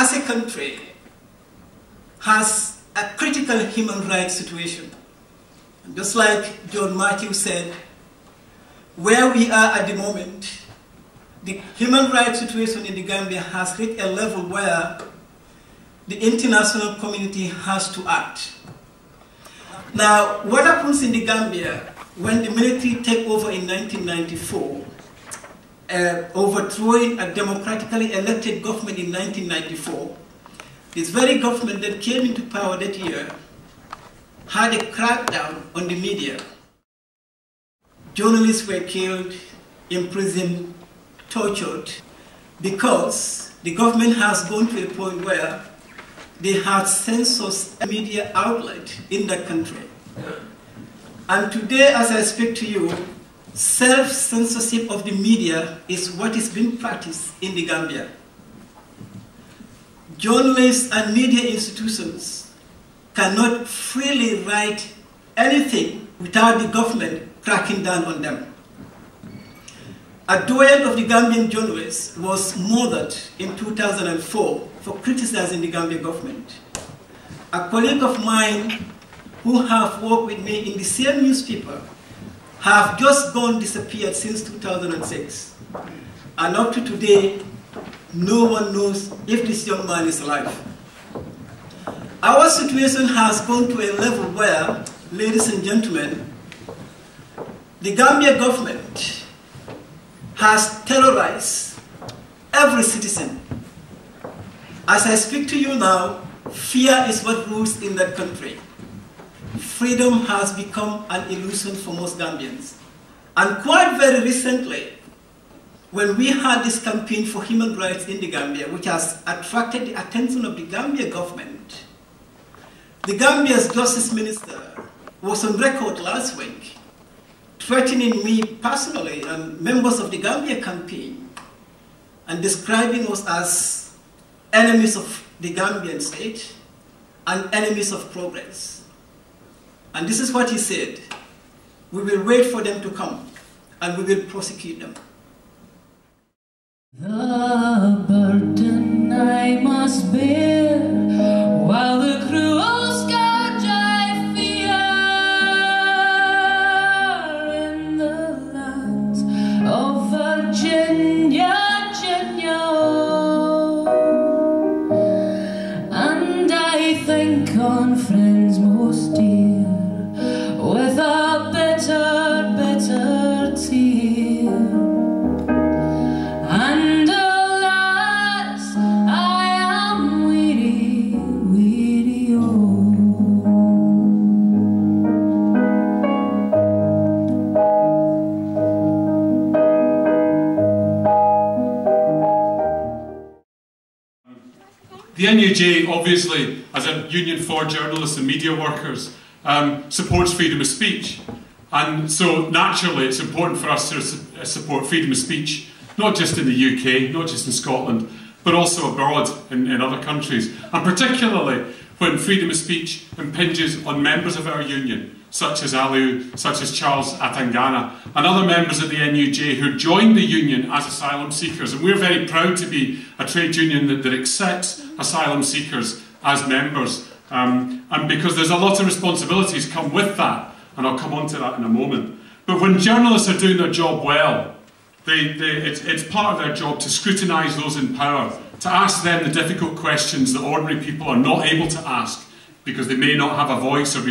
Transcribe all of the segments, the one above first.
As a country has a critical human rights situation. And just like John Matthew said, where we are at the moment, the human rights situation in the Gambia has reached a level where the international community has to act. Now, what happens in the Gambia when the military take over in 1994, uh, overthrowing a democratically elected government in 1994, this very government that came into power that year had a crackdown on the media. Journalists were killed, imprisoned, tortured, because the government has gone to a point where they have censored media outlet in the country. And today, as I speak to you, self-censorship of the media is what is being practiced in the Gambia. Journalists and media institutions cannot freely write anything without the government cracking down on them. A doyen of the Gambian journalists was murdered in 2004 for criticizing the Gambian government. A colleague of mine who have worked with me in the same newspaper have just gone disappeared since 2006. And up to today, no one knows if this young man is alive. Our situation has gone to a level where, ladies and gentlemen, the Gambia government has terrorized every citizen. As I speak to you now, fear is what rules in that country. Freedom has become an illusion for most Gambians. And quite very recently, when we had this campaign for human rights in the Gambia, which has attracted the attention of the Gambia government, the Gambia's justice minister was on record last week threatening me personally and members of the Gambia campaign and describing us as enemies of the Gambian state and enemies of progress. And this is what he said. We will wait for them to come and we will prosecute them. The burden I must bear The NUJ, obviously, as a union for journalists and media workers, um, supports freedom of speech. And so, naturally, it's important for us to su- uh, support freedom of speech, not just in the UK, not just in Scotland, but also abroad in, in other countries. And particularly when freedom of speech impinges on members of our union, such as Aliu, such as Charles Atangana, and other members of the NUJ who joined the union as asylum seekers. And we're very proud to be a trade union that, that accepts asylum seekers as members. Um, and because there's a lot of responsibilities come with that, and I'll come on to that in a moment. But when journalists are doing their job well, they, they, it's, it's part of their job to scrutinise those in power, to ask them the difficult questions that ordinary people are not able to ask because they may not have a voice or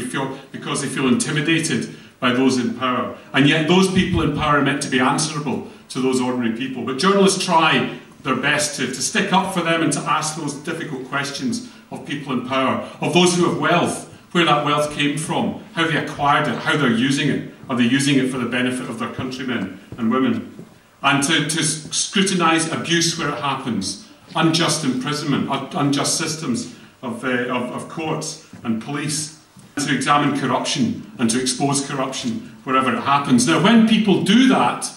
because they feel intimidated by those in power. And yet, those people in power are meant to be answerable to those ordinary people. But journalists try their best to, to stick up for them and to ask those difficult questions of people in power, of those who have wealth, where that wealth came from, how they acquired it, how they're using it. Are they using it for the benefit of their countrymen and women? And to, to scrutinise abuse where it happens, unjust imprisonment, unjust systems of, uh, of, of courts and police, and to examine corruption and to expose corruption wherever it happens. Now, when people do that,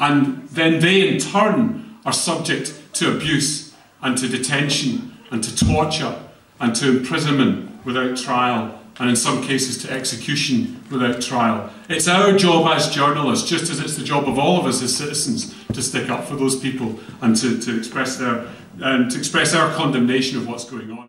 and then they in turn are subject to abuse and to detention and to torture and to imprisonment without trial and in some cases to execution without trial. It's our job as journalists, just as it's the job of all of us as citizens, to stick up for those people and to, to express their, um, to express our condemnation of what's going on.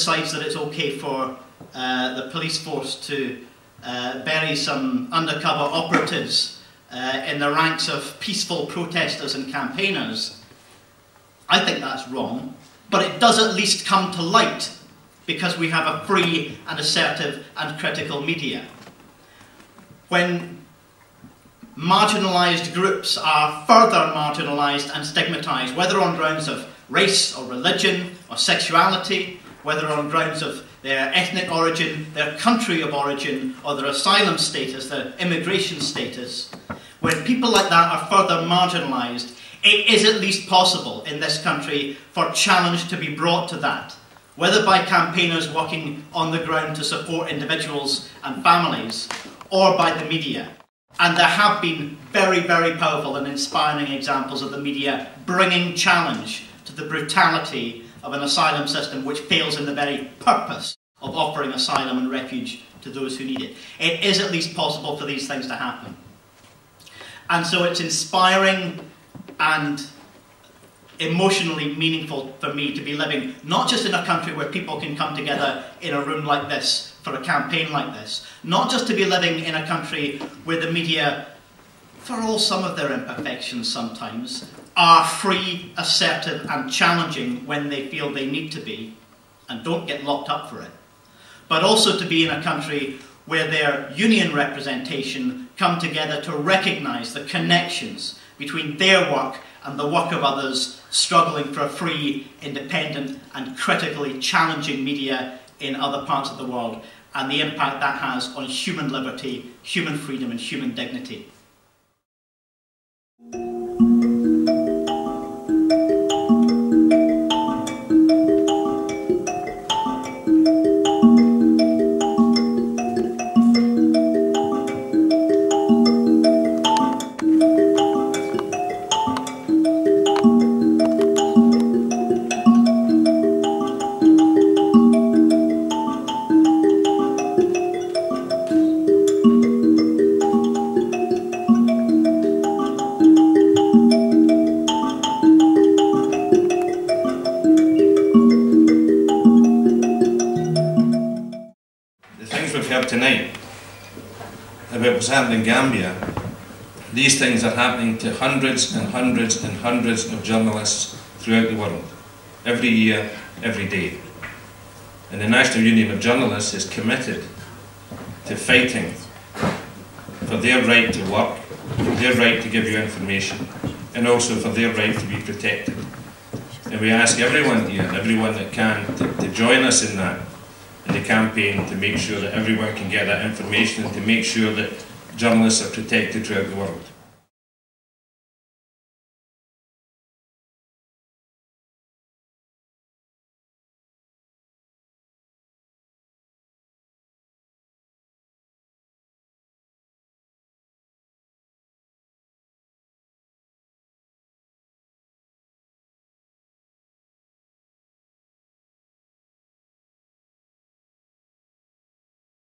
decides that it's okay for uh, the police force to uh, bury some undercover operatives uh, in the ranks of peaceful protesters and campaigners, I think that's wrong, but it does at least come to light because we have a free and assertive and critical media. When marginalised groups are further marginalised and stigmatised, whether on grounds of race or religion or sexuality, whether on grounds of their ethnic origin, their country of origin, or their asylum status, their immigration status, when people like that are further marginalised, it is at least possible in this country for challenge to be brought to that, whether by campaigners working on the ground to support individuals and families, or by the media. And there have been very, very powerful and inspiring examples of the media bringing challenge to the brutality of an asylum system which fails in the very purpose of offering asylum and refuge to those who need it. It is at least possible for these things to happen. And so it's inspiring and emotionally meaningful for me to be living not just in a country where people can come together in a room like this for a campaign like this, not just to be living in a country where the media, for all some of their imperfections sometimes, are free, assertive, and challenging when they feel they need to be and don't get locked up for it, but also to be in a country where their union representation come together to recognise the connections between their work and the work of others struggling for a free, independent and critically challenging media in other parts of the world and the impact that has on human liberty, human freedom and human dignity. What's happening in Gambia, these things are happening to hundreds and hundreds and hundreds of journalists throughout the world, every year, every day. And the National Union of Journalists is committed to fighting for their right to work, for their right to give you information, and also for their right to be protected. And we ask everyone here, everyone that can, to, to join us in that in the campaign to make sure that everyone can get that information and to make sure that journalists are protected throughout the world.